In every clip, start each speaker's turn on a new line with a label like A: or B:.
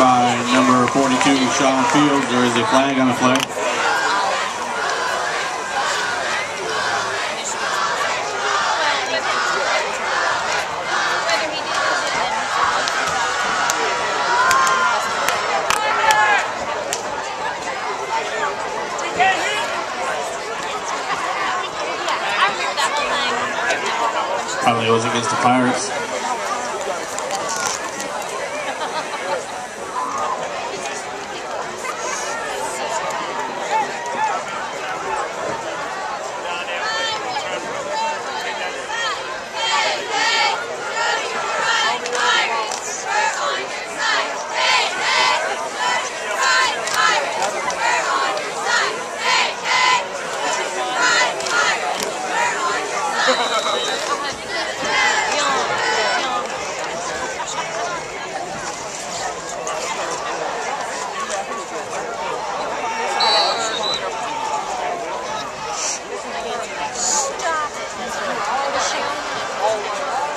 A: By number 42, Sean Fields. There is a flag on the play. Probably was against the Pirates.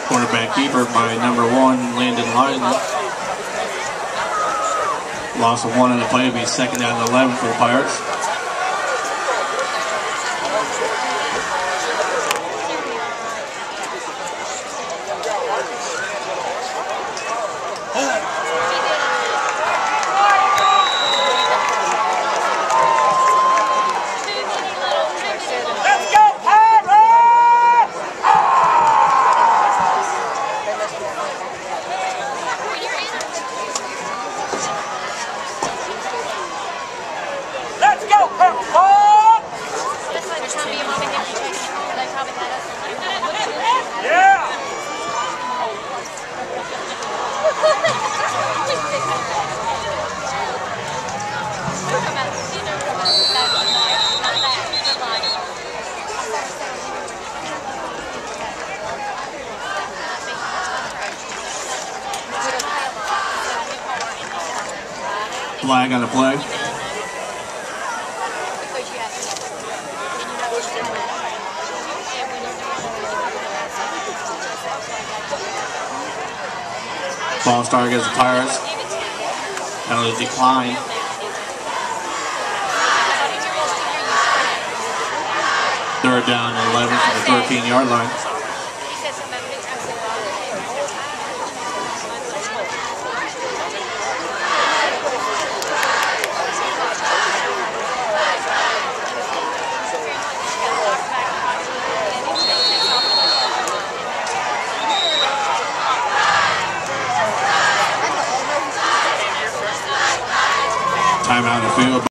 A: Quarterback keeper by number one, Landen Leiser. Loss of one in the play will be second down and 11 for the Pirates. Flag on the play. Ball star against the Pirates. Penalty decline. Third down and 11 from the 13 yard line. Timeout in the field.